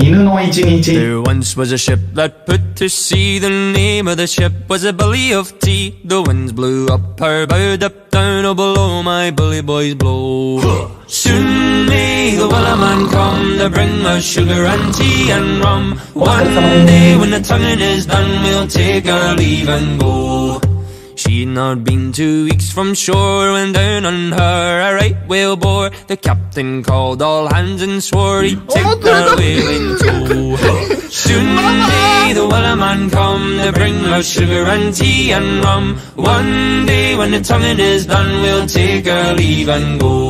There once was a ship that put to sea. The name of the ship was a Billy of Tea. The winds blew up her bow up down or below My bully boys blow. Soon may the Wellerman come To bring us sugar and tea and rum. One day when the tonguing is done We'll take our leave and go. She'd not been two weeks from shore when down on her a right whale bore. The captain called all hands and swore he'd oh, take her away. Soon may the man come to bring us sugar and tea and rum. One day when the tonguing is done, we'll take our leave and go.